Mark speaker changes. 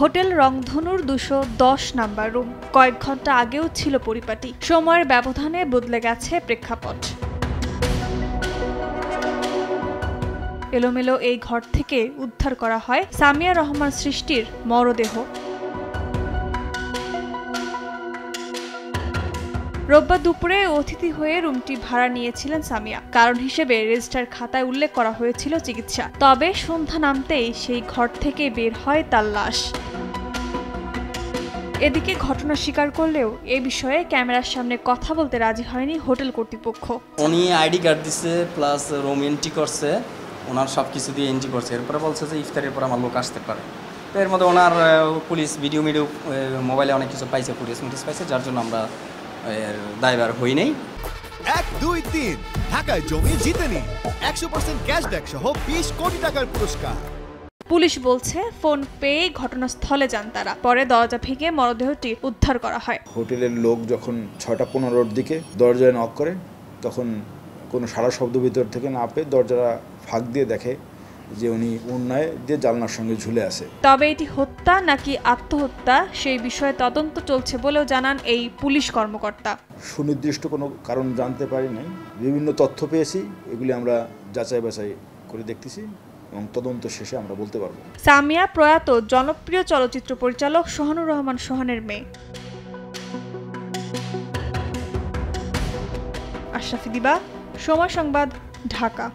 Speaker 1: Hotel রংধনুর দুশো দশ number room. কয়েক ঘণ্টা আগেও ছিল পরিপাটি। সময়ের ব্যবধানে বদলে গেছে প্রেক্ষাপট। এলোমেলো এই ঘর থেকে উদ্ধার করা হয় সামিয়া রহমান সৃষ্টির মরদেহ। রোববার দুপুরে অতিথি হয়ে রুমটি ভাড়া নিয়েছিলেন সামিয়া। কারণ হিসেবে রেজিস্টার খাতায় উল্লেখ করা হয়েছিল চিকিৎসা। তবে সন্ধ্যা নামতেই সেই ঘর থেকে বের হয় তার লাশ। এদিকে ঘটনা স্বীকার করলেও এ বিষয়ে ক্যামেরার সামনে কথা বলতে রাজি হয়নি হোটেল কর্তৃপক্ষ।
Speaker 2: উনি আইডি কার্ড দিচ্ছে প্লাস রুম এন্ট্রি করছে। ওনার সব কিছু দিয়ে এন্ট্রি করছে। এরপরে বলছে যে ইফতারের পর আমার লোক আসতে পারে। তো এর মধ্যে ওনার পুলিশ ভিডিও মিডিও মোবাইলে অনেক কিছু পাইছে পুলিশ নোটিস পাইছে যার জন্য আমরা দায়বার হই নাই।
Speaker 3: এক দুই তিন। ঢাকায় জমি জিতে নিন একশো পার্সেন্ট ক্যাশব্যাক সহ বিশ কোটি টাকার পুরস্কার।
Speaker 1: পুলিশ বলছে ফোন পেয়ে ঘটনাস্থলে যান তারা। পরে দরজা ভেঙে মরদেহটি উদ্ধার করা হয়।
Speaker 4: হোটেলের লোক যখন ছটা পনেরোর দিকে দরজায় নক করে তখন কোনো সারা শব্দ ভিতর থেকে না পেয়ে দরজাটা ফাঁক দিয়ে দেখে যে উনি অন্যায় দিয়ে জানলার সঙ্গে ঝুলে আছে।
Speaker 1: তবে এটি হত্যা নাকি আত্মহত্যা সেই বিষয়ে তদন্ত চলছে বলেও জানান এই পুলিশ কর্মকর্তা।
Speaker 4: সুনির্দিষ্ট কোনো কারণ জানতে পারি নাই বিভিন্ন তথ্য পেয়েছি এগুলি আমরা যাচাই বাছাই করে দেখতেছি। এবং তদন্ত শেষে আমরা বলতে পারব।
Speaker 1: সামিয়া প্রয়াত জনপ্রিয় চলচ্চিত্র পরিচালক সোহানুর রহমান সোহানের মেয়ে। আশরাফি দিবা, সময় সংবাদ, ঢাকা।